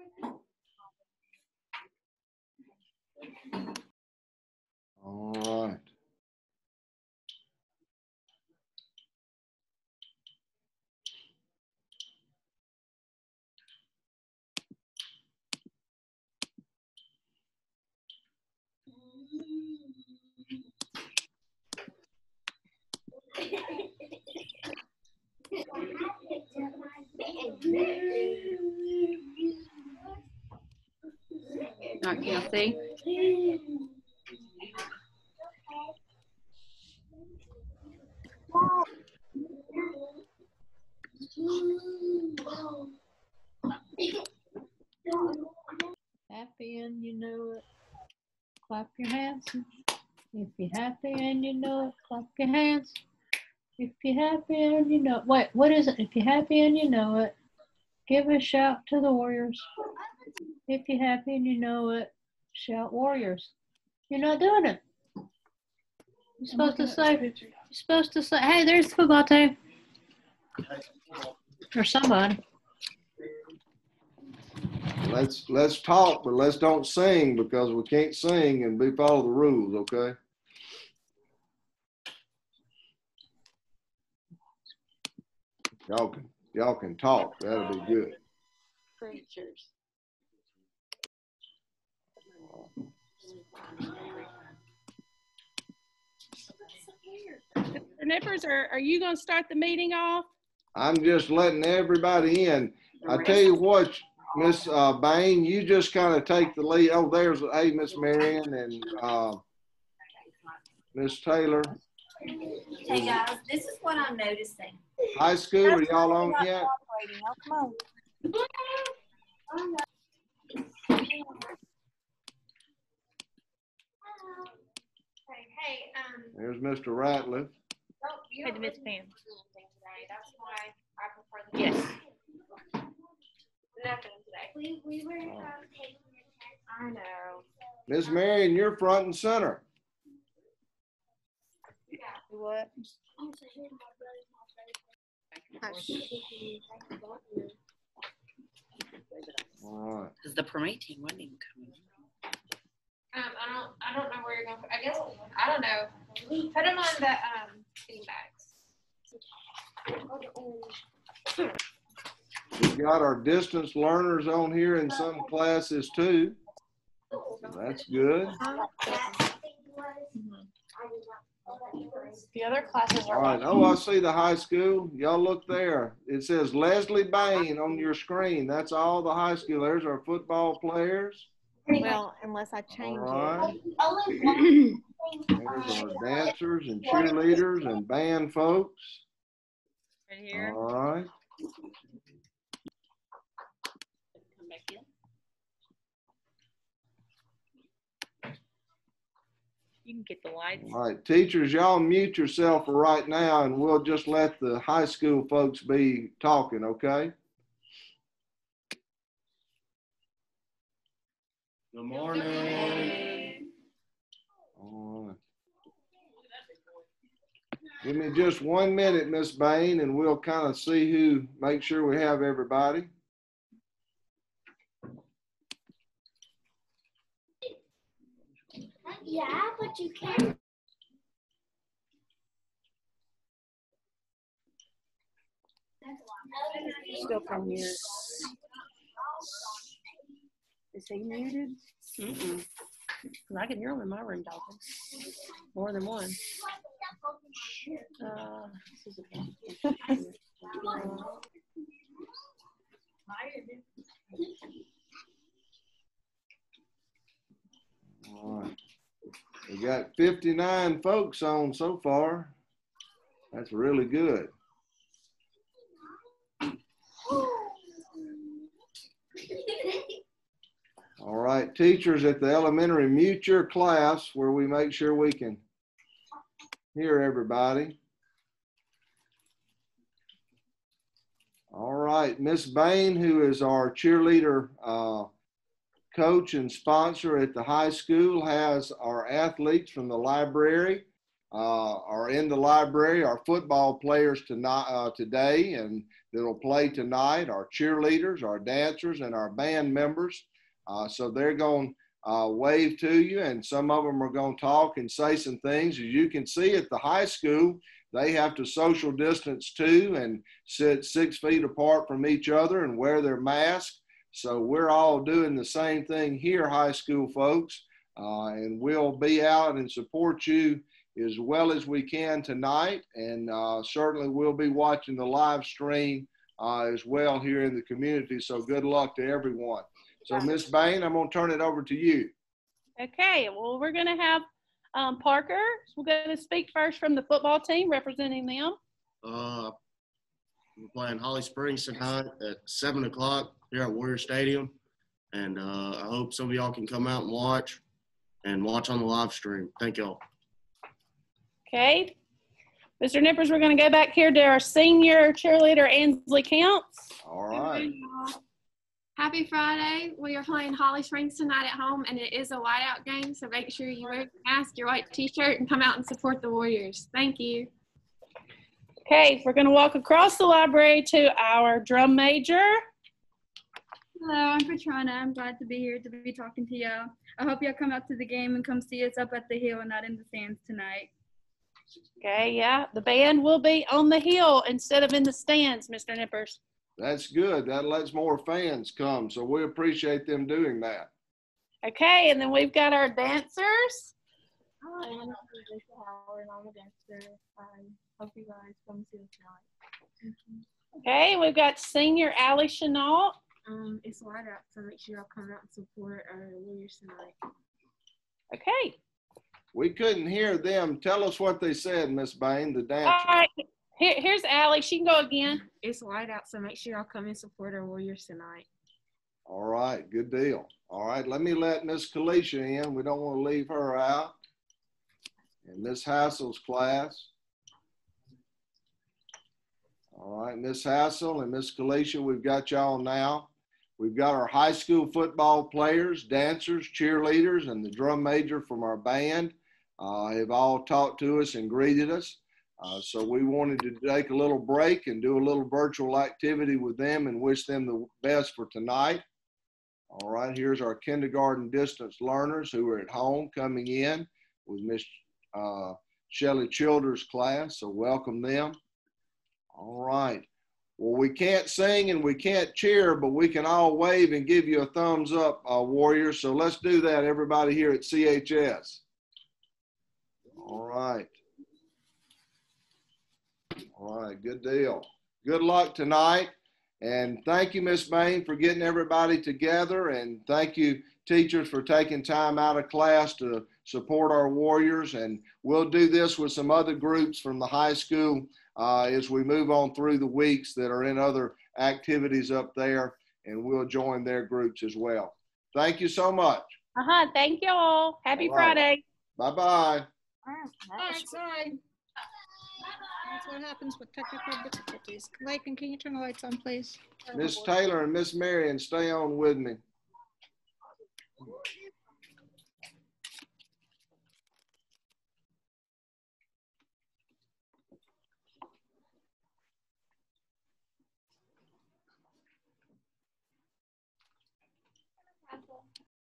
All right. Not Kathy. Happy and you know it. Clap your hands. If you're happy and you know it, clap your hands. If you're happy and you know, it. wait, what is it? If you're happy and you know it, give a shout to the Warriors. If you're happy and you know it, shout Warriors. You're not doing it. You're supposed to say, you're supposed to say, hey, there's the football team. Or somebody. Let's, let's talk, but let's don't sing because we can't sing and we follow the rules, okay? Y'all can, y'all can talk. That'll be good. Preachers. Mr. Knippers, are, are you gonna start the meeting off? I'm just letting everybody in. I tell you what, Miss uh, Bain, you just kind of take the lead. Oh, there's, hey, Miss Marion and, uh, Miss Taylor. Hey guys, this is what I'm noticing. High school, are y'all on yet? Hey, um, There's Mr. Ratliff. don't, you Hey, don't Miss Pam. to anything today. That's why I prefer the. Yes. Nothing today. We, we were, um, taking your test. I know. Miss Marion, you're front and center. What? All right. Because the permit team wasn't even coming. Um, I don't, I don't know where you're going, I guess, I don't know. Put them on the, um, bean bags. We've got our distance learners on here in some classes too. So That's good. The other classes are. All right. Oh, I see the high school. Y'all look there. It says Leslie Bain on your screen. That's all the high school. There's our football players. Well, unless I All change it. right. Only. There's our dancers and cheerleaders and band folks. Right here. right. Come back in. You can get the lights. All right. Teachers, y'all mute yourself for right now and we'll just let the high school folks be talking, okay? Good morning. All right. Give me just one minute, Miss Bain, and we'll kind of see who, make sure we have everybody. Yeah, but you can't. Still from here. Is he muted? Mm-mm. 'Cause I can hear them in my room talking. More than one. Uh, this is a- All right. We got 59 folks on so far. That's really good. All right, teachers at the elementary, mute your class where we make sure we can hear everybody. All right, Miss Bain, who is our cheerleader uh, coach and sponsor at the high school, has our athletes from the library. uh, are in the library. Our football players tonight, uh, today, and that'll play tonight. Our cheerleaders, our dancers, and our band members. Uh, so they're going to uh, wave to you, and some of them are going to talk and say some things. As you can see at the high school, they have to social distance too and sit six feet apart from each other and wear their mask. So we're all doing the same thing here, high school folks, uh, and we'll be out and support you as well as we can tonight. And uh, certainly we'll be watching the live stream uh, as well here in the community. So good luck to everyone. So Miss Bain, I'm going to turn it over to you. Okay, well, we're gonna have um, Parker. We're gonna speak first from the football team representing them. Uh, we're playing Holly Springs tonight at seven o'clock here at Warrior Stadium. And, uh, I hope some of y'all can come out and watch and watch on the live stream. Thank y'all. Okay. Mr. Knippers, we're gonna go back here to our senior cheerleader, Ansley Counts. All right. Happy Friday. We are playing Holly Springs tonight at home, and it is a whiteout game, so make sure you wear your mask, your white t-shirt, and come out and support the Warriors. Thank you. Okay, we're gonna walk across the library to our drum major. Hello, I'm Patrona. I'm glad to be here to be talking to y'all. I hope y'all come out to the game and come see us up at the hill and not in the stands tonight. Okay, yeah, the band will be on the hill instead of in the stands, Mr. Knippers. That's good. That lets more fans come. So we appreciate them doing that. Okay, and then we've got our dancers. Hi, my name is Howard and I'm a dancer. I hope you guys come see us tonight. Okay, we've got senior Allie Chenault. Um, it's light out, so make sure y'all come out and support our Warriors tonight. Okay, We couldn't hear them. Tell us what they said, Miss Bain, the all dancer. right. Here, here's Allie. She can go again. It's light out, so make sure y'all come and support our Warriors tonight. All right, good deal. All right, let me let Miss Kalisha in. We don't want to leave her out. And Miss Hassel's class. All right, Miss Hassel and Miss Kalisha, we've got y'all now. We've got our high school football players, dancers, cheerleaders, and the drum major from our band uh, have all talked to us and greeted us. Uh, so we wanted to take a little break and do a little virtual activity with them and wish them the best for tonight. All right, here's our kindergarten distance learners who are at home coming in with Miss uh, Shelley Childers' class. So welcome them. All right. Well, we can't sing and we can't cheer, but we can all wave and give you a thumbs up, uh, Warriors. So let's do that, everybody here at CHS. All right. All right, good deal. Good luck tonight. And thank you, Miss Bain, for getting everybody together. And thank you, teachers, for taking time out of class to support our Warriors. And we'll do this with some other groups from the high school uh, as we move on through the weeks that are in other activities up there. And we'll join their groups as well. Thank you so much. Uh huh. Thank you all. Happy All right. Friday. Bye bye. That's right. That's what happens with technical difficulties. Lakin, can you turn the lights on, please? Miss Taylor and Miss Marion, stay on with me.